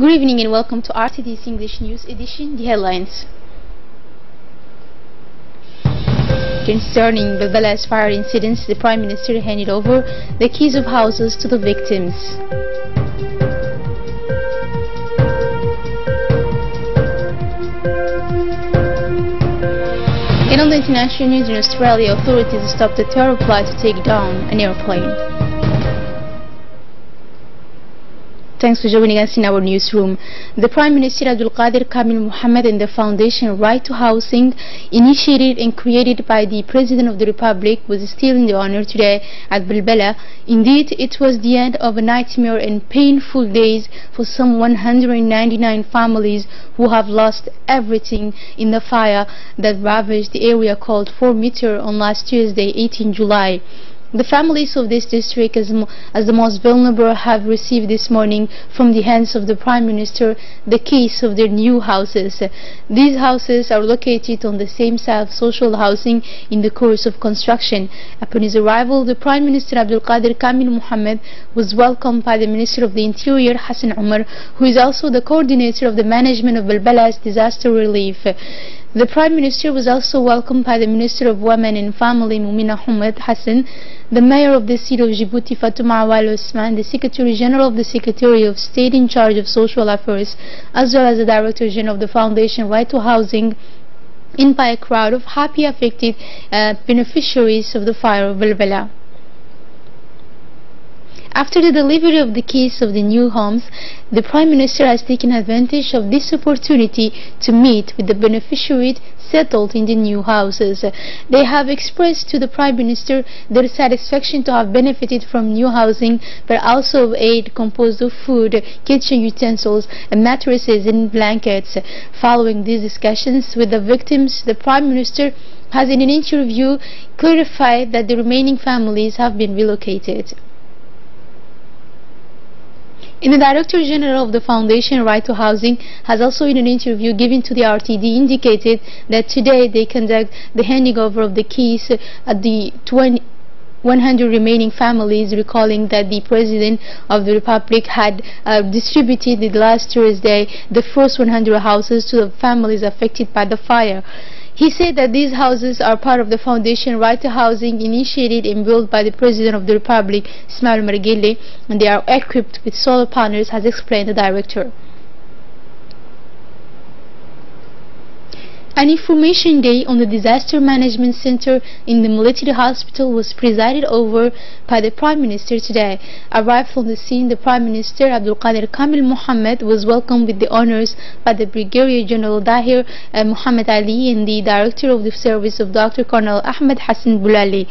Good evening and welcome to RTD's English News Edition, the headlines. Concerning the Balbala's fire incidents, the Prime Minister handed over the keys of houses to the victims. And on the international news in Australia, authorities stopped a terror plot to take down an airplane. Thanks for joining us in our newsroom. The Prime Minister Abdul Qadir Kamil Muhammad and the Foundation Right to Housing, initiated and created by the President of the Republic, was still in the honor today at Balbala. Indeed, it was the end of a nightmare and painful days for some 199 families who have lost everything in the fire that ravaged the area called 4 meter on last Tuesday, 18 July. The families of this district, as, as, the most vulnerable, have received this morning from the hands of the Prime Minister the keys of their new houses. These houses are located on the same site of social housing in the course of construction. Upon his arrival, the Prime Minister Abdul Qadir Kamil Muhammad was welcomed by the Minister of the Interior Hassan Umar, who is also the coordinator of the management of Balbala's disaster relief. The Prime Minister was also welcomed by the Minister of Women and Family Mumina Hamad Hassan, the Mayor of the City of Djibouti Fatouma Awal Osman, the Secretary General of the Secretary of State in charge of Social Affairs, as well as the Director General of the Foundation Right to Housing, in by a crowd of happy affected uh, beneficiaries of the fire of Balbala. After the delivery of the keys of the new homes, the Prime Minister has taken advantage of this opportunity to meet with the beneficiaries settled in the new houses. They have expressed to the Prime Minister their satisfaction to have benefited from new housing, but also of aid composed of food, kitchen utensils, and mattresses and blankets. Following these discussions with the victims, the Prime Minister has in an interview clarified that the remaining families have been relocated. And the Director General of the Foundation Right to Housing has also in an interview given to the RTD indicated that today they conduct the handing over of the keys at the 20 100 remaining families, recalling that the President of the Republic had uh, distributed last Thursday the first 100 houses to the families affected by the fire. He said that these houses are part of the foundation Right to Housing initiated and built by the President of the Republic, Ismail Margele, and they are equipped with solar panels, has explained the director. An information day on the Disaster Management Center in the military hospital was presided over by the Prime Minister today. Arrived on the scene, the Prime Minister Abdul Qadir Kamil Muhammad was welcomed with the honors by the Brigadier General Dahir uh, Muhammad Ali and the Director of the Service of Dr. Colonel Ahmed Hassan Bulali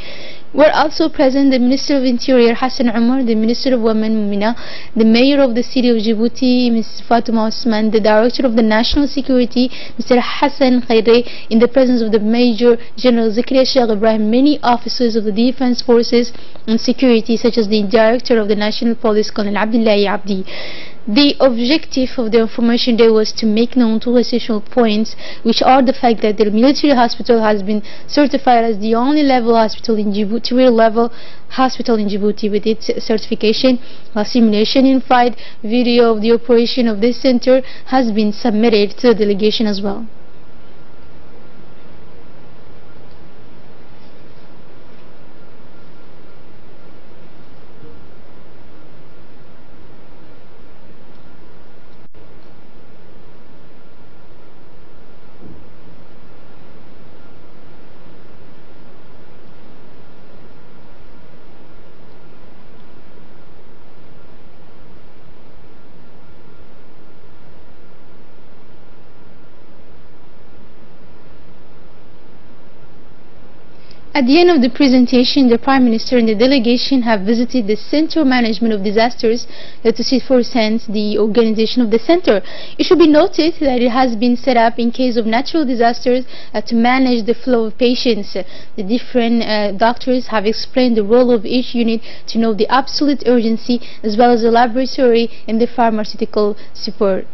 were also present the Minister of Interior Hassan Umar, the Minister of Women Mumina, the Mayor of the City of Djibouti Ms. Fatuma Osman, the Director of the National Security Mr. Hassan Khairi, in the presence of the Major General Zakaria Sheikh Ibrahim, many officers of the Defense Forces and Security such as the Director of the National Police Colonel Abdullahi Abdi. The objective of the information day was to make known two essential points, which are the fact that the military hospital has been certified as the only level hospital in Djibouti, real level hospital in Djibouti with its certification. A simulation in flight video of the operation of this center has been submitted to the delegation as well. At the end of the presentation, the Prime Minister and the delegation have visited the Center Management of Disasters to see firsthand the organization of the center. It should be noted that it has been set up in case of natural disasters uh, to manage the flow of patients. The different uh, doctors have explained the role of each unit to know the absolute urgency as well as the laboratory and the pharmaceutical support.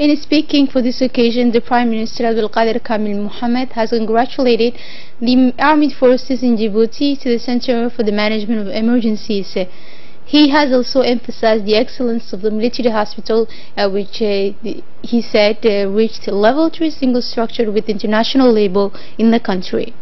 In speaking for this occasion, the Prime Minister Abdul Qadir Kamil Mohammed has congratulated the armed forces in Djibouti to the Center for the Management of Emergencies. He has also emphasized the excellence of the military hospital, uh, which uh, he said uh, reached level 3 single structure with international label in the country.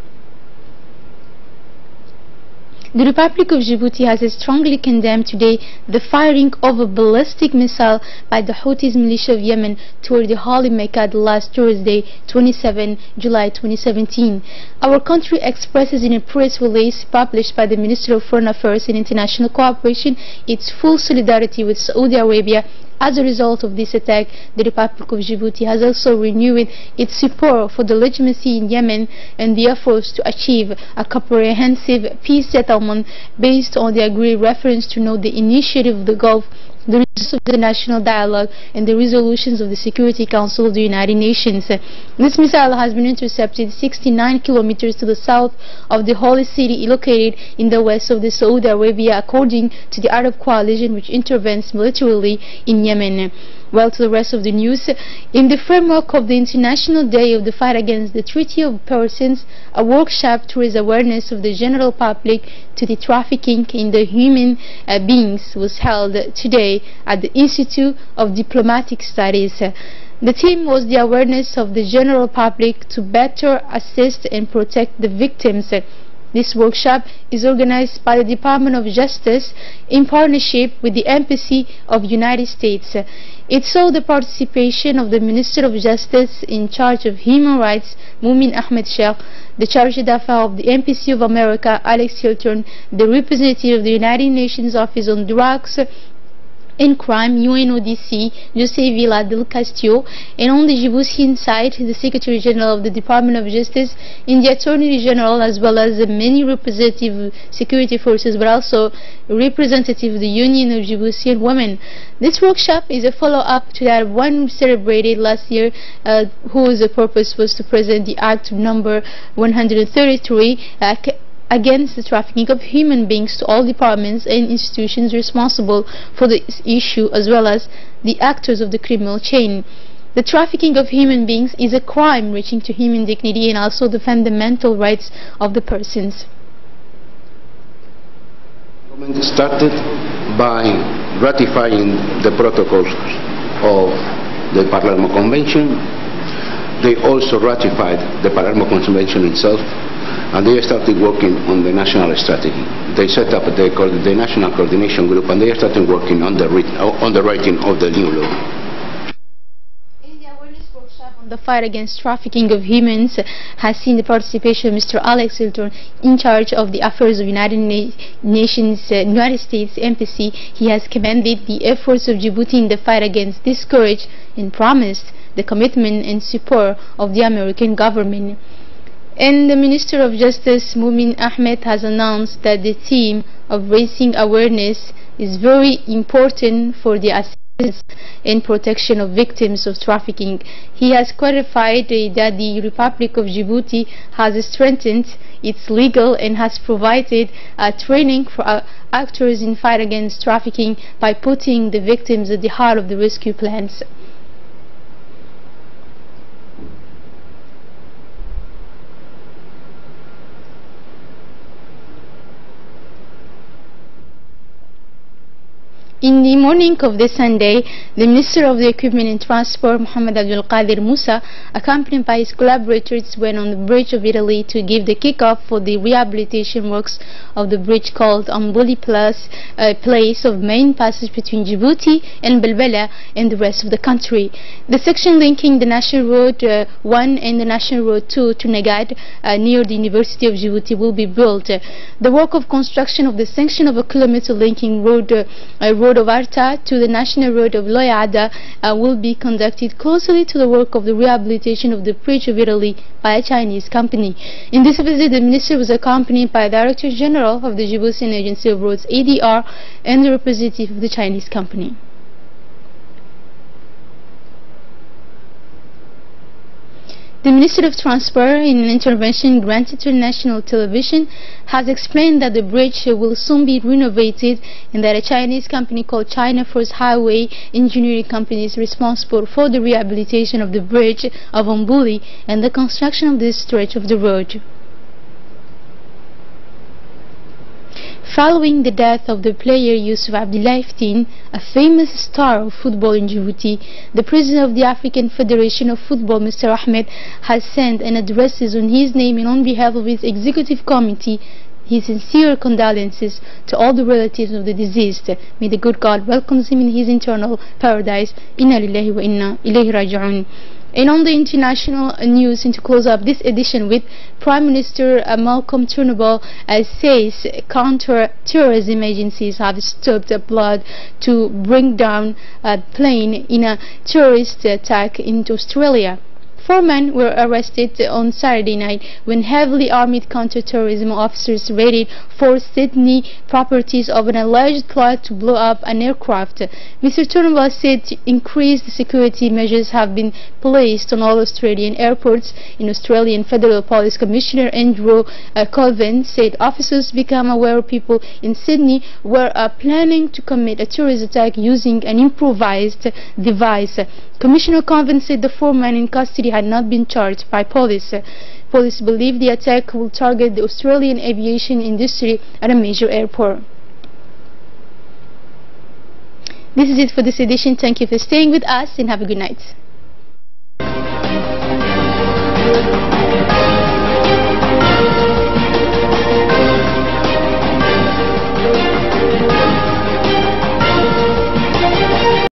The Republic of Djibouti has strongly condemned today the firing of a ballistic missile by the Houthis militia of Yemen toward the holy Mecca last Thursday, 27 July 2017. Our country expresses in a press release published by the Ministry of Foreign Affairs and International Cooperation its full solidarity with Saudi Arabia as a result of this attack, the Republic of Djibouti has also renewed its support for the legitimacy in Yemen and the efforts to achieve a comprehensive peace settlement based on the agreed reference to note the initiative of the Gulf the results of the national dialogue and the resolutions of the Security Council of the United Nations. This missile has been intercepted 69 kilometers to the south of the holy city located in the west of the Saudi Arabia according to the Arab coalition which intervenes militarily in Yemen. Well, to the rest of the news, in the framework of the International Day of the Fight Against the Treaty of Persons, a workshop to raise awareness of the general public to the trafficking in the human uh, beings was held today at the Institute of Diplomatic Studies. The theme was the awareness of the general public to better assist and protect the victims this workshop is organized by the Department of Justice in partnership with the Embassy of United States. It saw the participation of the Minister of Justice in charge of Human Rights, Mumin Ahmed Sheikh, the Charge d'Affaires of the Embassy of America, Alex Hilton, the representative of the United Nations Office on Drugs, in crime UNODC Jose Villa del Castillo and on the Djiboutian side the Secretary General of the Department of Justice and the Attorney General as well as many representative security forces but also representative of the Union of Djiboutian Women. This workshop is a follow-up to that one celebrated last year uh, whose purpose was to present the Act number 133 uh, against the trafficking of human beings to all departments and institutions responsible for this issue as well as the actors of the criminal chain. The trafficking of human beings is a crime reaching to human dignity and also the fundamental rights of the persons. started by ratifying the protocols of the Palermo Convention. They also ratified the Palermo Convention itself and they started working on the national strategy. They set up the, the national coordination group and they started working on the, on the writing of the new law the workshop on the fight against trafficking of humans has seen the participation of Mr. Alex Hilton in charge of the affairs of United Na Nations, uh, United States Embassy. He has commended the efforts of Djibouti in the fight against this scourge and promised the commitment and support of the American government. And the Minister of Justice, Mumin Ahmed, has announced that the theme of raising awareness is very important for the assistance and protection of victims of trafficking. He has clarified that the Republic of Djibouti has strengthened its legal and has provided training for uh, actors in fight against trafficking by putting the victims at the heart of the rescue plans. In the morning of this Sunday, the Minister of the Equipment and Transport, Muhammad Abdul Qadir Musa, accompanied by his collaborators, went on the bridge of Italy to give the kick-off for the rehabilitation works of the bridge called Ambuli Plus, a place of main passage between Djibouti and Balbala and the rest of the country. The section linking the National Road uh, 1 and the National Road 2 to Nagad uh, near the University of Djibouti will be built. the work of construction of the section of a kilometer linking road, uh, Road of Arta to the National Road of Loyada uh, will be conducted closely to the work of the rehabilitation of the Bridge of Italy by a Chinese company. In this visit, the minister was accompanied by the Director General of the Djiboutian Agency of Roads, ADR, and the representative of the Chinese company. The Minister of Transport, in an intervention granted to national television, has explained that the bridge will soon be renovated and that a Chinese company called China First Highway Engineering Company is responsible for the rehabilitation of the bridge of Ombuli and the construction of this stretch of the road. Following the death of the player Yusuf Abdullah a famous star of football in Djibouti, the president of the African Federation of Football, Mr. Ahmed, has sent an address on his name and on behalf of his executive committee his sincere condolences to all the relatives of the deceased. May the good God welcome him in his eternal paradise. Inna lillahi wa inna ilayhi raji'un. And on the international news, and to close up this edition with Prime Minister uh, Malcolm Turnbull uh, says counter-terrorism agencies have stopped a blood to bring down a plane in a terrorist attack into Australia. Four men were arrested on Saturday night when heavily armed counter-terrorism officers raided four Sydney properties of an alleged plot to blow up an aircraft. Mr. Turnbull said increased security measures have been placed on all Australian airports. In Australian Federal Police Commissioner Andrew uh, Colvin said officers became aware people in Sydney were uh, planning to commit a terrorist attack using an improvised device. Commissioner Colvin said the four men in custody had not been charged by police. Police believe the attack will target the Australian aviation industry at a major airport. This is it for this edition. Thank you for staying with us and have a good night.